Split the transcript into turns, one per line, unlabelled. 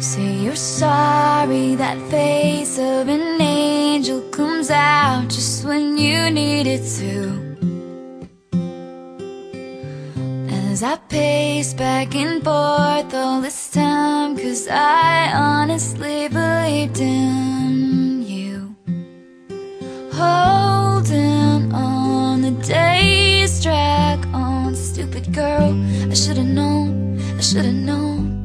Say you're sorry, that face of an angel comes out just when you need it to. As I pace back and forth all this time, cause I honestly believed in you. Holding on the days drag on, stupid girl. I should've known, I should've known.